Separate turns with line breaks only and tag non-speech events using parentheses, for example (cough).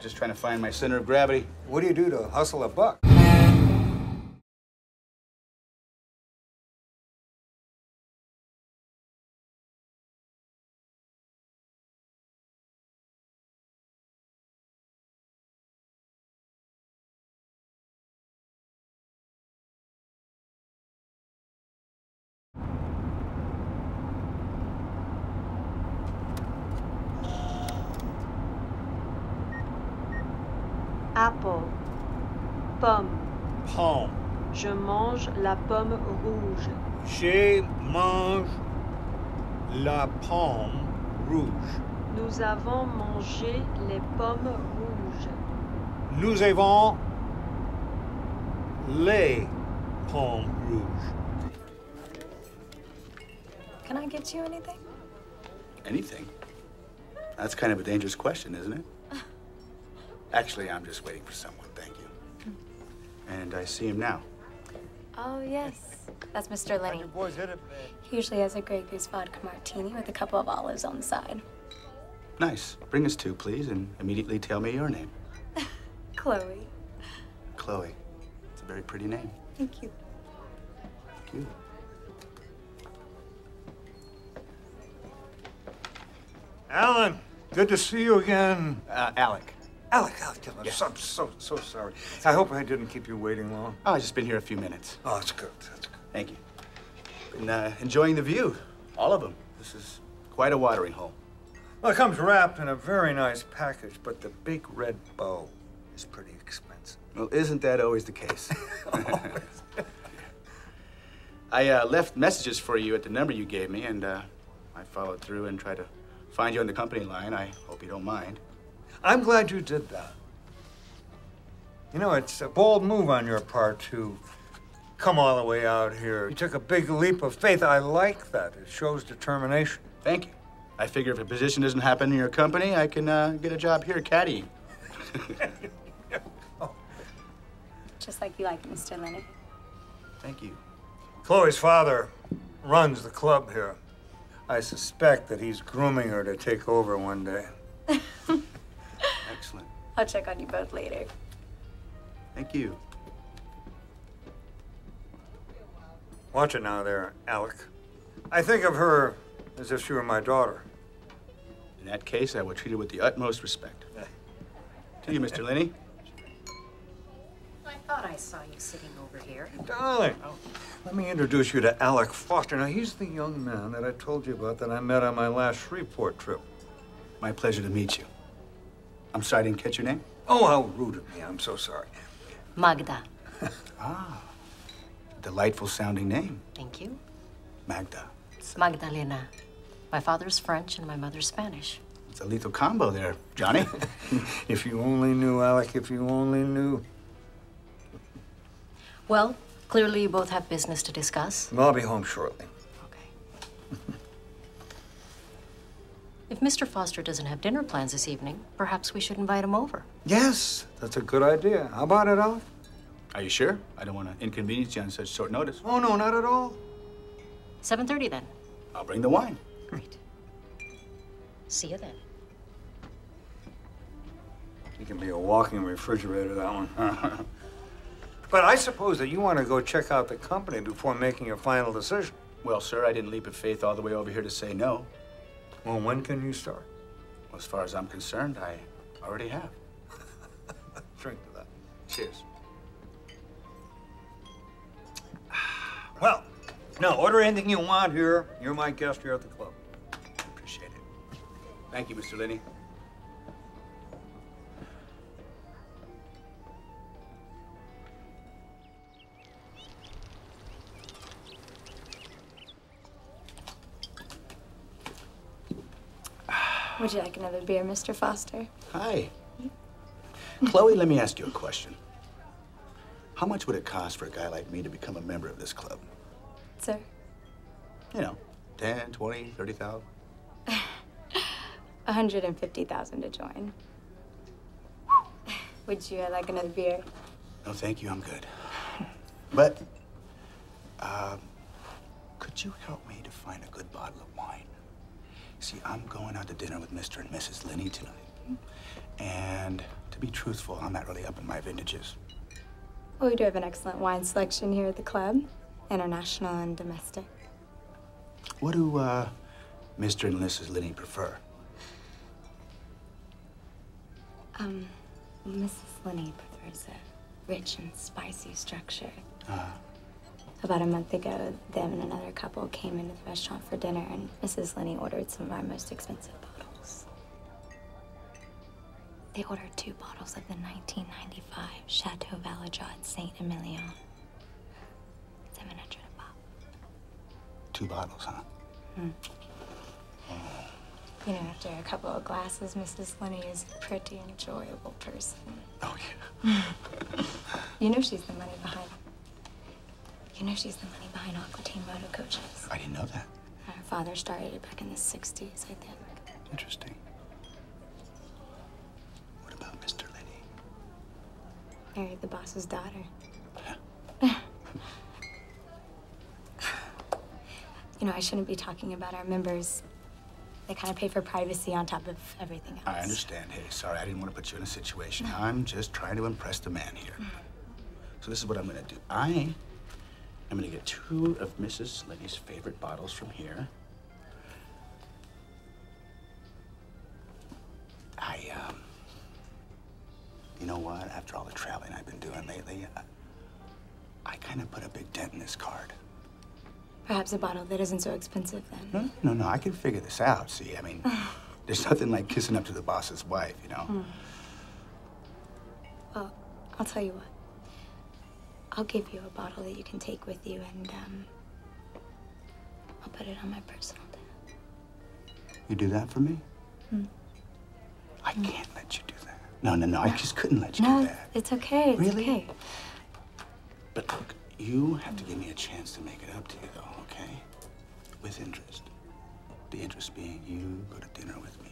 Just trying to find my center of gravity.
What do you do to hustle a buck?
Apple. Pomme.
Pomme.
Je mange la pomme rouge.
Je mange la pomme rouge.
Nous avons mangé les pommes rouges.
Nous avons les pommes rouges.
Can I get you anything?
Anything? That's kind of a dangerous question, isn't it? Actually, I'm just waiting for someone, thank you. And I see him now.
Oh, yes. That's Mr. Linney.
boys hit it.
He usually has a Grey Goose vodka martini with a couple of olives on the side.
Nice. Bring us two, please, and immediately tell me your name. (laughs)
Chloe.
Chloe. It's a very pretty name.
Thank you.
Thank you.
Alan, good to see you again.
Uh, Alec.
Alec, Alec, I'm so, so, so sorry. I hope I didn't keep you waiting long.
Oh, I've just been here a few minutes.
Oh, that's good. That's good.
Thank you. Been uh, enjoying the view. All of them. This is quite a watering hole.
Well, it comes wrapped in a very nice package, but the big red bow is pretty expensive.
Well, isn't that always the case? (laughs) (laughs) I uh, left messages for you at the number you gave me, and uh, I followed through and tried to find you on the company line. I hope you don't mind.
I'm glad you did that. You know, it's a bold move on your part to come all the way out here. You took a big leap of faith. I like that. It shows determination.
Thank you. I figure if a position doesn't happen in your company, I can uh, get a job here caddying. (laughs)
Just like you like, Mr. Linney.
Thank you.
Chloe's father runs the club here. I suspect that he's grooming her to take over one day.
Excellent.
I'll check on you both later.
Thank you.
Watch it now there, Alec. I think of her as if she were my daughter.
In that case, I will treat her with the utmost respect. To you, Mr. Linney.
I thought I saw you sitting over here.
Darling, let me introduce you to Alec Foster. Now, he's the young man that I told you about that I met on my last Shreveport trip.
My pleasure to meet you. I'm sorry I didn't catch your name.
Oh, how rude of me. I'm so sorry.
Magda. (laughs)
Ah, delightful sounding name,
Thank you.
Magda.
It's Magdalena. My father's French and my mother's Spanish.
It's a lethal combo there, Johnny. (laughs) (laughs)
If you only knew, Alec, if you only knew.
Well, clearly you both have business to discuss.
I'll be home shortly.
If Mr. Foster doesn't have dinner plans this evening, perhaps we should invite him over.
Yes, that's a good idea. How about it, Alec?
Are you sure? I don't want to inconvenience you on such short notice.
Oh, no, not at all.
7.30 then.
I'll bring the wine.
Great. See you then.
He can be a walking refrigerator, that one. (laughs) but I suppose that you want to go check out the company before making your final decision.
Well, sir, I didn't leap of faith all the way over here to say no.
Well, when can you start?
Well, as far as I'm concerned, I already have. (laughs)
Drink to that.
Cheers.
Well, now order anything you want here. You're my guest here at the club.
Appreciate it. Thank you, Mr. Linney.
Would you like another beer, Mr. Foster?
Hi. Chloe, let me ask you a question. How much would it cost for a guy like me to become a member of this club?
Sir?
You know, 10, 20, 30,000?
150,000 to join. Would you like another beer?
No, thank you. I'm good. But, um, could you help me to find a good bottle of wine? See, I'm going out to dinner with Mr. and Mrs. Linney tonight. And to be truthful, I'm not really up in my vintages.
Well, we do have an excellent wine selection here at the club, international and domestic.
What do uh, Mr. and Mrs. Linney prefer?
Um, Mrs. Linney prefers a rich and spicy structure.
Uh,
About a month ago, them and another couple came into the restaurant for dinner, and Mrs. Linney ordered some of our most expensive bottles. They ordered two bottles of the 1995 Chateau Valandraud Saint Emilion. It's a miniature pop.
two bottles, huh? Hmm. Oh.
You know, after a couple of glasses, Mrs. Linney is a pretty enjoyable person.
Oh, yeah. (laughs)
You know she's the money behind. You know she's the money behind Aquitaine Motor Coaches.
I didn't know that.
Her father started it back in the 60s, I think.
Interesting. What about Mr. Linney?
Married the boss's daughter. (laughs) you know, I shouldn't be talking about our members. They kind of pay for privacy on top of everything else.
I understand. Hey, sorry, I didn't want to put you in a situation. I'm just trying to impress the man here. Mm. So this is what I'm gonna do. I am gonna get two of Mrs. Linney's favorite bottles from here. I, um, you know what? After all the traveling I've been doing lately, I, I kind of put a big dent in this card.
Perhaps a bottle that isn't so expensive then.
No, no, no. I can figure this out. See, I mean, (sighs) there's nothing like kissing up to the boss's wife, you know.
Well, I'll tell you what. I'll give you a bottle that you can take with you, and um, I'll put it on my personal tab.
You do that for me?
Hmm.
I can't let you do that. No, no, no. I just couldn't let you
No,
do that.
it's okay. It's
Really?
okay.
But look, you have to give me a chance to make it up to you, though, okay? With interest. The interest being you go to dinner with me.